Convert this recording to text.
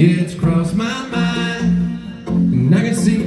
It's crossed my mind, and I can see